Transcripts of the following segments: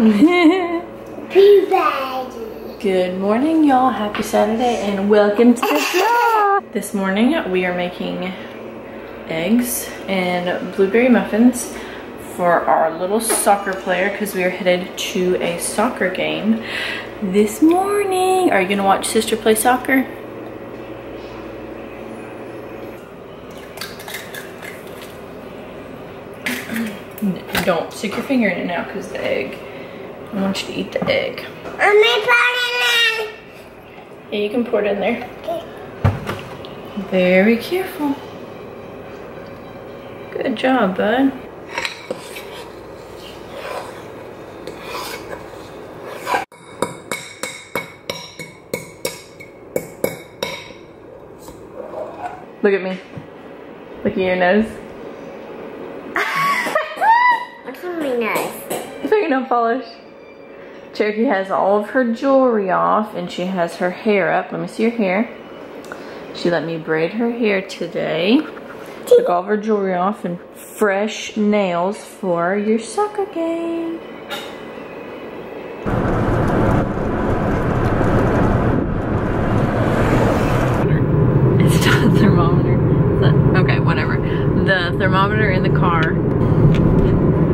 Good morning, y'all. Happy Saturday and welcome to the vlog. This morning we are making eggs and blueberry muffins for our little soccer player because we are headed to a soccer game this morning. Are you gonna watch sister play soccer? Don't stick your finger in it now because the egg, I want you to eat the egg. I'm in Yeah, you can pour it in there. Okay. Very careful. Good job, bud. Look at me. Look at your nose. What's on my nose? Fingernail polish. Cherokee has all of her jewelry off and she has her hair up. Let me see your hair. She let me braid her hair today. Took all of her jewelry off and fresh nails for your soccer game. It's not a thermometer. Okay, whatever. The thermometer in the car.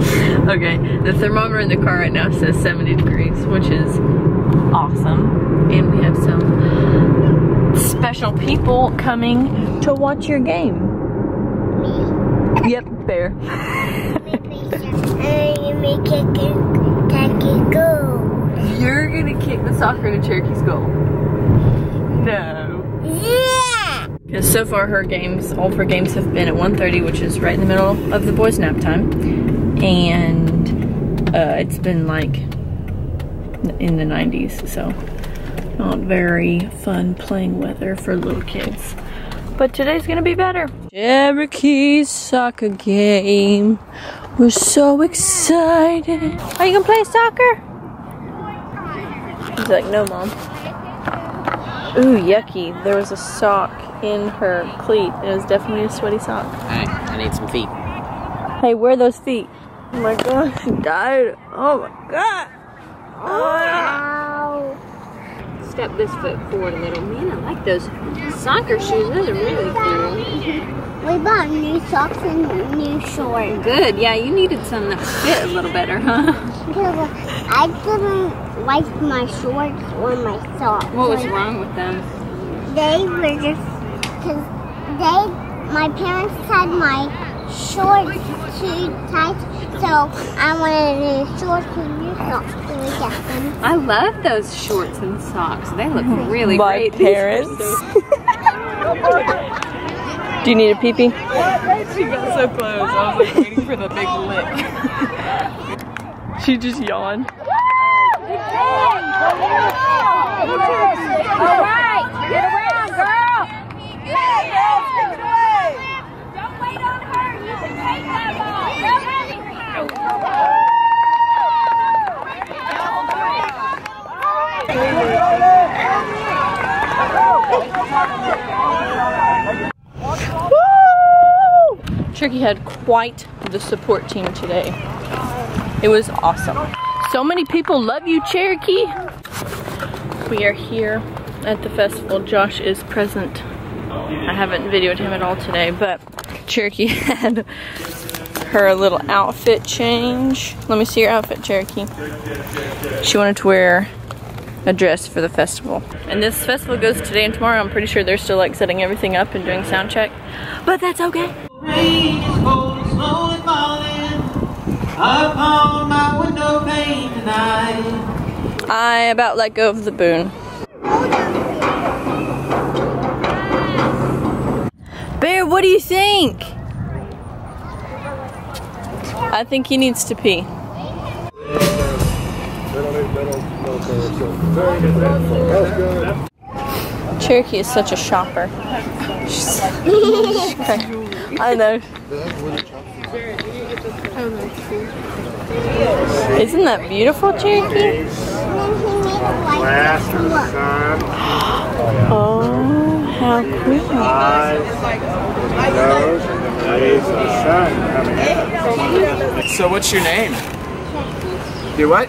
Okay, the thermometer in the car right now says 70 degrees, which is awesome. And we have some special people coming to watch your game. Me? Yep, bear. And you make it take it go. You're gonna kick the soccer to Cherokee's goal. No. Yeah! Because so far her games, all of her games have been at 1.30, which is right in the middle of the boys' nap time. And uh, it's been like in the 90s, so not very fun playing weather for little kids. But today's gonna be better. Cherokee's soccer game. We're so excited. Are you gonna play soccer? He's like, no, mom. Ooh, yucky. There was a sock in her cleat. It was definitely a sweaty sock. Alright, I need some feet. Hey, where are those feet? Oh my gosh, she died. Oh my god. Ow. Step this foot forward a little. Man, I like those soccer shoes. Those are really cool. We bought new socks and new shorts. Good. Yeah, you needed some that fit a little better, huh? Because I didn't like my shorts or my socks. What was Like, wrong with them? They were just because they, my parents had my shorts too tight, so I wanted new shorts and new socks, so we got them. I love those shorts and socks. They look mhm. really My great. These are parents. so- Do you need a pee pee? She got so close. I was like waiting for the big lick. She just yawned. Tricky had quite the support team today. It was awesome. So many people love you, Cherokee. We are here at the festival. Josh is present. I haven't videoed him at all today, but Cherokee had her little outfit change. Let me see your outfit, Cherokee. She wanted to wear a dress for the festival. And this festival goes today and tomorrow. I'm pretty sure they're still like setting everything up and doing sound check, but that's okay. Rain is cold, slowly falling upon my window pane tonight. I about let go of the boon. Bear, what do you think? I think he needs to pee. Cherokee is such a shopper. She's- I know. Isn't that beautiful, Cherokee? And then he made like this look. Oh, how cool. So what's your name? Do what?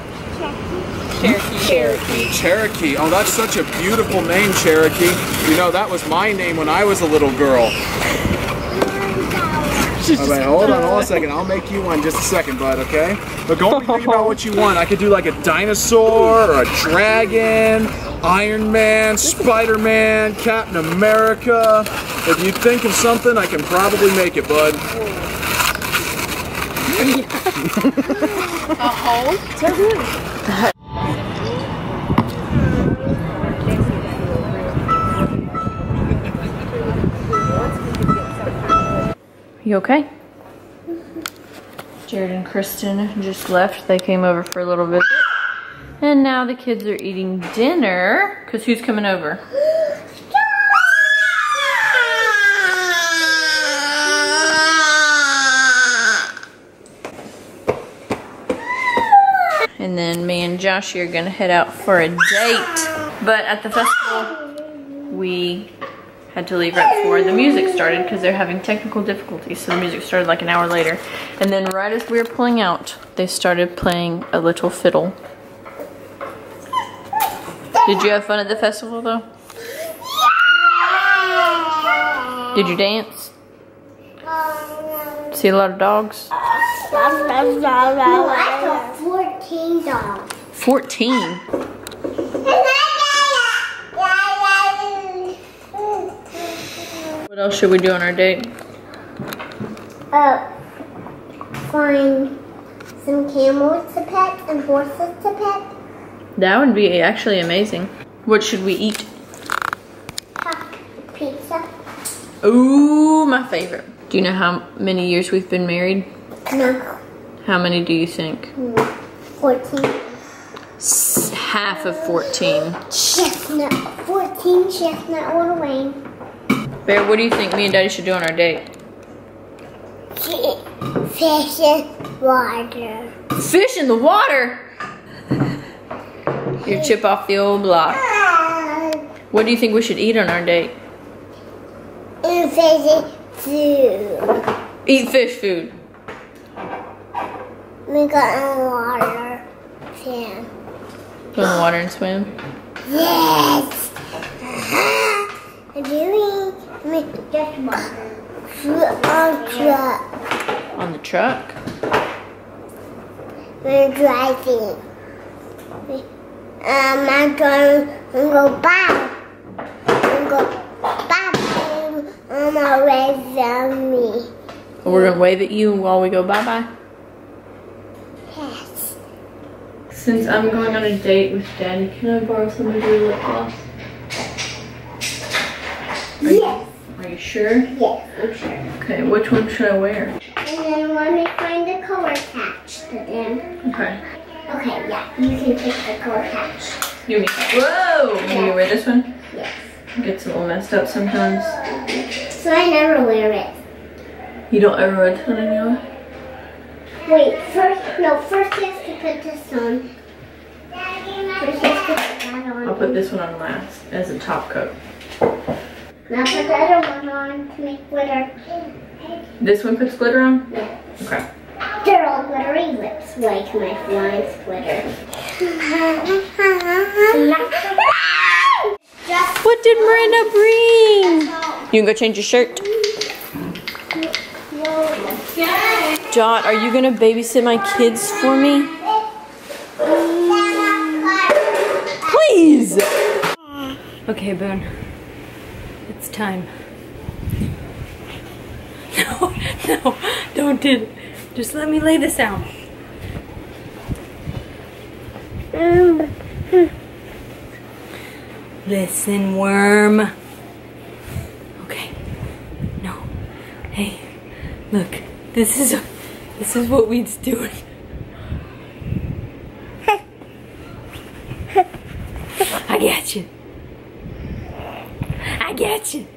Cherokee. Cherokee. Oh, that's such a beautiful name, Cherokee. You know, that was my name when I was a little girl. All right, hold on, hold on a second. I'll make you one just a second, bud, okay? But go and think about what you want. I could do like a dinosaur, or a dragon, Iron Man, Spider-Man, Captain America. If you think of something, I can probably make it, bud. You okay? Jared and Kristen just left. They came over for a little visit. And now the kids are eating dinner. Cause who's coming over? And then me and Josh are gonna head out for a date. But at the festival, we had to leave right before the music started because they're having technical difficulties. So the music started like an hour later. And then right as we were pulling out, they started playing a little fiddle. Did you have fun at the festival though? Did you dance? See a lot of dogs? I saw 14 dogs. 14. What else should we do on our date? Uh, find some camels to pet and horses to pet. That would be actually amazing. What should we eat? Pizza. Ooh, my favorite. Do you know how many years we've been married? No. How many do you think? 14. S- half of 14. Chestnut. 14 chestnut or Wayne. Bear, what do you think me and Daddy should do on our date? Fish and water. Fish in the water! You chip off the old block. What do you think we should eat on our date? And fish food. Eat fish food. We got in water. Swim. Go in the water and swim. Yes. I'm doing just water. On truck. On the truck. We're driving. We- Um, I'm going to go back. I'm go back on my way from me. We're gonna wave at you while we go bye-bye. Yes. Since I'm going on a date with Daddy, can I borrow some of your lip gloss? Yes. Are you sure? Yes, I'm sure. Okay, which one should I wear? And then let me find the color patch to them. Okay. Okay, yeah, you can pick the color patch. You mean, whoa! Can you wear this one? Yes. It gets a little messed up sometimes. So I never wear it. You don't ever wear this one anymore? Wait, first, no, first you have to put this on. First you have to put that on. I'll put this one on last as a top coat. Now put the other one on to make glitter. This one puts glitter on? Yeah. Okay. Lips, like my flying. What did Miranda bring? You can go change your shirt. Dot, are you gonna babysit my kids for me? Please! Okay, Boone. It's time. No, no, don't do it. Just let me lay this out. Listen, worm. Okay. No. Hey, look. This is this is what we's doing. I got you. I got you.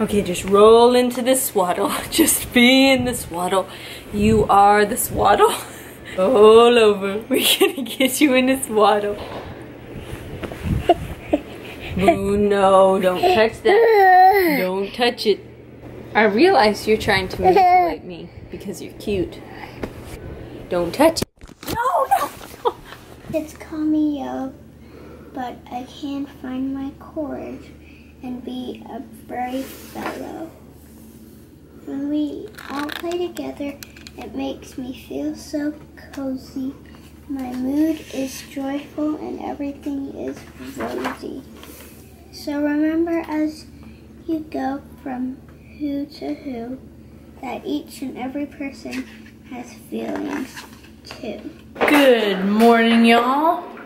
Okay, just roll into the swaddle. Just be in the swaddle. You are the swaddle. All over. We're gonna get you in the swaddle. Boo, no, don't touch that. Don't touch it. I realize you're trying to manipulate me because you're cute. Don't touch it. No, no. Kids call me Yob, but I can't find my courage and be a brave fellow. When we all play together, it makes me feel so cozy. My mood is joyful and everything is rosy. So remember as you go from who to who that each and every person has feelings too. Good morning, y'all.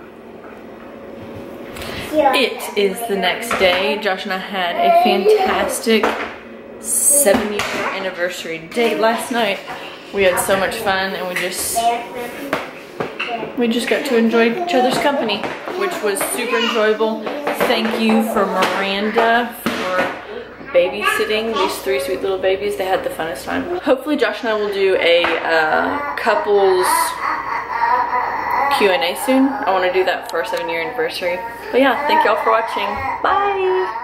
It is the next day. Josh and I had a fantastic seven year anniversary date last night. We had so much fun and we just we just got to enjoy each other's company, which was super enjoyable. Thank you for Miranda for babysitting these three sweet little babies. They had the funnest time. Hopefully Josh and I will do a uh, couples Q&A soon. I want to do that for our seven year anniversary. But yeah, thank y'all for watching. Bye!